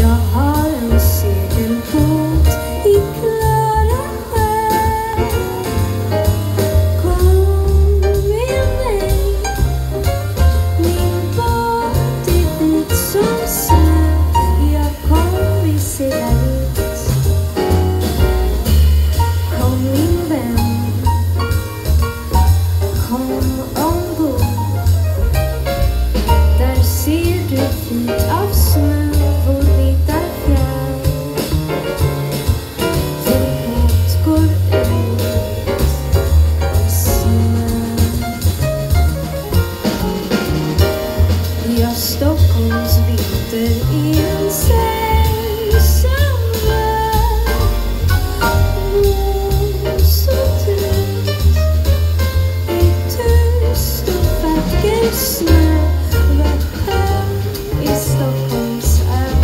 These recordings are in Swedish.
Jag har en segelbåt i klara skär Kom med mig. Min båt är vit som snö Ja, kom vi seglar ut Kom min vän. Stockholms vinter i en säng Mår så trött i tyst och vacker snö. Vart hem i Stockholms ärn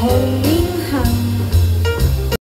Hold